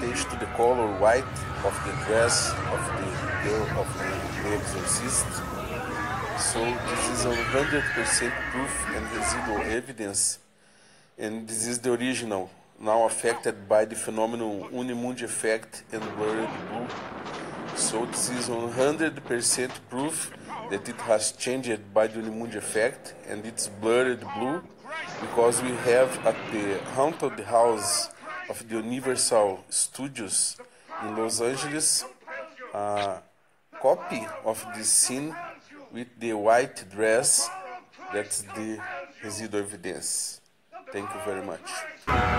to the color white of the dress of the girl of the, the exorcist. So this is 100% proof and residual evidence, and this is the original, now affected by the phenomenal unimundi effect and blurred blue. So this is 100% proof that it has changed by the unimundi effect and it's blurred blue because we have at the haunted house of the Universal Studios in Los Angeles a copy of the scene with the white dress. That's the residual evidence. Thank you very much.